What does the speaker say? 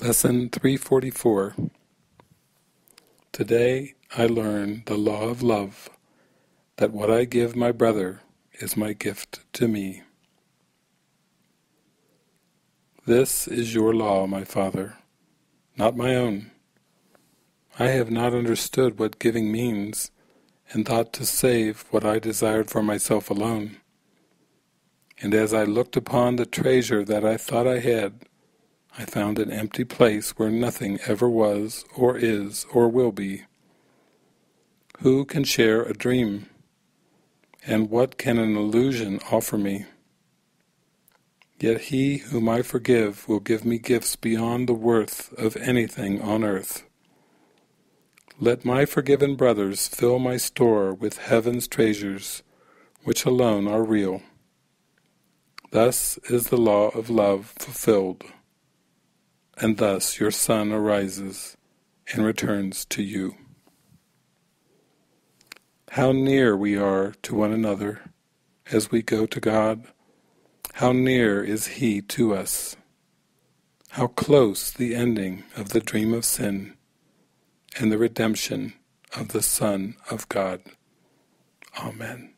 Lesson 344 Today I learn the law of love, that what I give my brother is my gift to me. This is your law, my Father, not my own. I have not understood what giving means, and thought to save what I desired for myself alone. And as I looked upon the treasure that I thought I had, I found an empty place where nothing ever was, or is, or will be. Who can share a dream? And what can an illusion offer me? Yet he whom I forgive will give me gifts beyond the worth of anything on earth. Let my forgiven brothers fill my store with heaven's treasures, which alone are real. Thus is the law of love fulfilled and thus your son arises and returns to you. How near we are to one another as we go to God. How near is He to us. How close the ending of the dream of sin and the redemption of the Son of God. Amen.